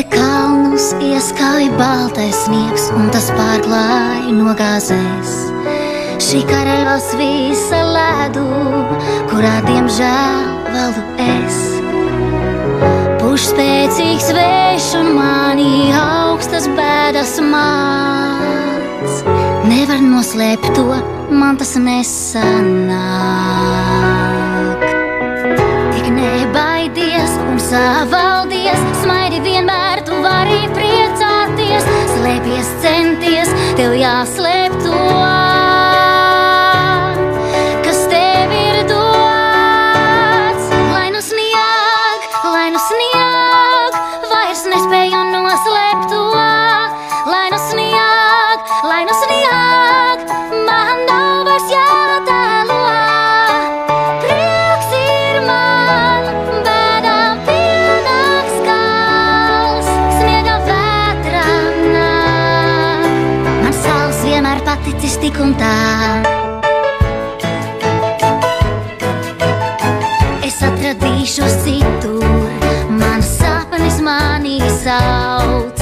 Te kalnus ieskauj baltais sniegs, un tas pārklāj nogāzēs. Šī karaļos visa ledu, kurā diemžēl valdu es. Puš spēcīgs vējš un manī augstas bēdas māc. Nevar noslēpt to, man tas nesanāk. Tik nebaidies un savā. something Fateci sti contà Es atradīšos citur Man sapnis manī sauc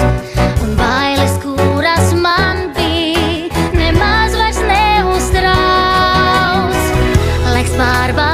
Un bailes, kuras man bija Nemaz vairs neuztrauc Leks pārbaudīt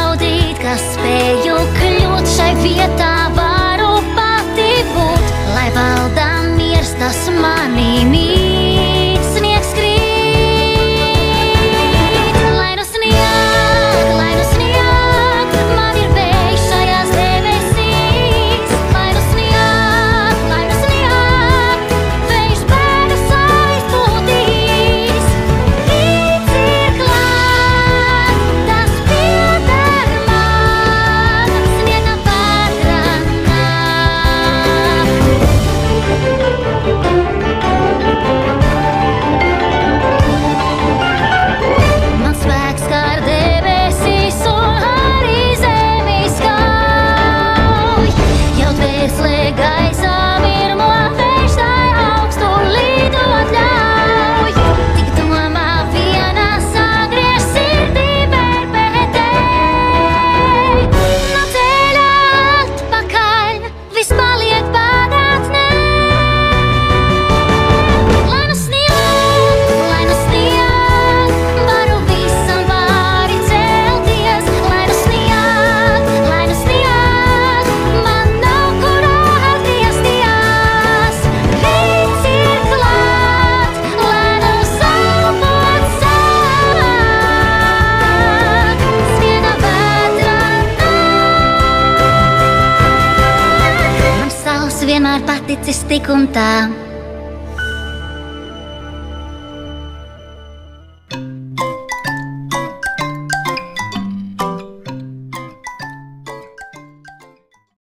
mare parte ți-este conta